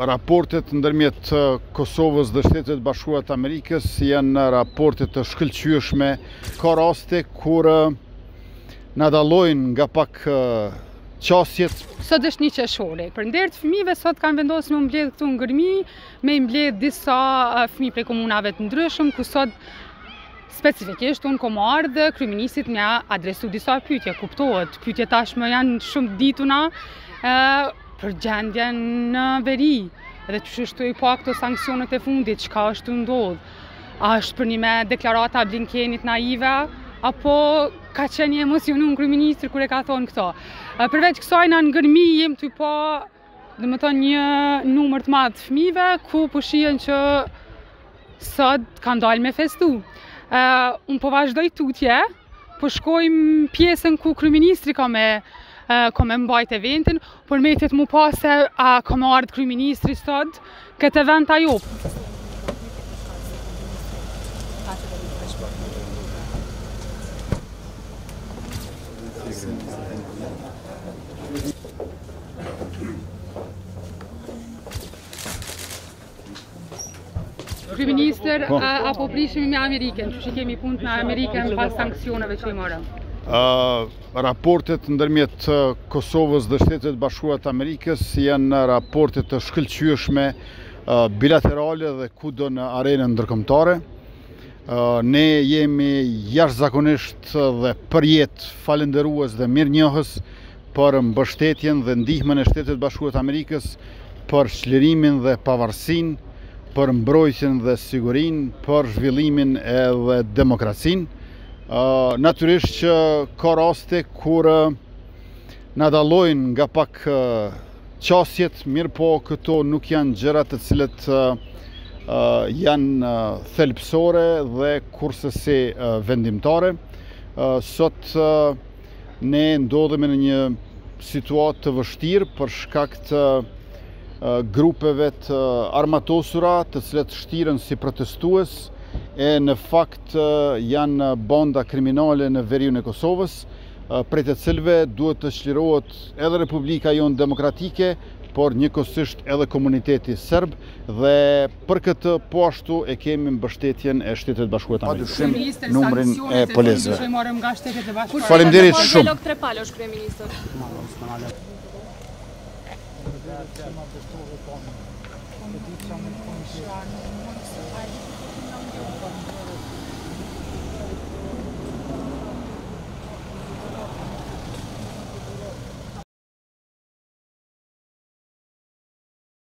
Raportet ndërmjet Kosovës dhe Shteteve të Bashkuara të Amerikës janë raporte të shkëlqyeshme. Ka raste kur na dallojnë nga pak qasjet. Sot është një qershori. Për nder të fëmive, sot kanë vendosë me mbledhë këtu në Gërmi, me mbledhë disa fëmi prej komunave të ndryshme, ku sot specifikisht unë kom ardhë kryeministrit me adresu disa pytje, kuptohet, pytje tashmë janë shumë të dituna, për gjendjen në veri dhe qysh është tu i pa këto sanksionet e fundit, çka është tu ndodhë. A është përnime deklarata e Blinkenit naive, apo ka qenë një emocionu kryeministri kur e ka thonë këto. Përveç kësaj në Gërmi jem tu pa, domethonë një numër të madhë të fmive, ku përshien po që Sot kanë dalë me festu. Unë po vazhdoj tutje, po shkojmë pjesën ku kryeministri ka me ka me mbajt eventin, por mbetet m'u pa se a ka me ardhë kryeministri sot, këtë event a jo. Kryeministër, po. a po prishemi me Amerikën, qysh i kemi punët me Amerikën pas sanksioneve që i morëm? Raportet ndërmjet Kosovës dhe Shteteve të Bashkuara të Amerikës janë raporte të shkëlqyeshme bilaterale dhe kudo në arenën ndërkombëtare. Ne jemi jashtëzakonisht dhe përjetë falënderues dhe mirënjohës për mbështetjen dhe ndihmën e Shteteve të Bashkuara të Amerikës për çlirimin dhe pavarësinë, për mbrojtjen dhe sigurinë, për zhvillimin edhe demokracinë. Natyrisht që ka raste kur na dallojnë nga pak qasjet, mirëpo këto nuk janë gjëra të cilat janë thelbësore dhe kurrsesi vendimtare. Sot Ne ndodhemi në një situatë të vështirë për shkak të grupeve të armatosura të cilat shtiren si protestues e në fakt janë banda kriminale në veriun e Kosovës prej të cilave duhet të çlirohet edhe Republika jonë demokratike por njëkohësisht edhe komuniteti serb dhe Për këtë po ashtu e kemi mbështetjen e Shteteve të Bashkuara të Amerikës. Padyshim numrin e policëve. Faleminderit shumë.